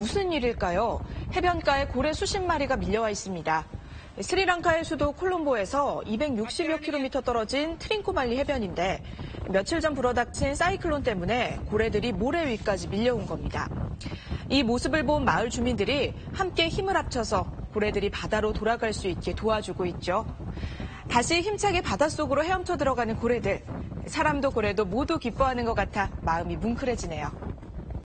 무슨 일일까요? 해변가에 고래 수십 마리가 밀려와 있습니다. 스리랑카의 수도 콜롬보에서 260여 킬로미터 떨어진 트링코말리 해변인데 며칠 전 불어닥친 사이클론 때문에 고래들이 모래 위까지 밀려온 겁니다. 이 모습을 본 마을 주민들이 함께 힘을 합쳐서 고래들이 바다로 돌아갈 수 있게 도와주고 있죠. 다시 힘차게 바닷속으로 헤엄쳐 들어가는 고래들. 사람도 고래도 모두 기뻐하는 것 같아 마음이 뭉클해지네요.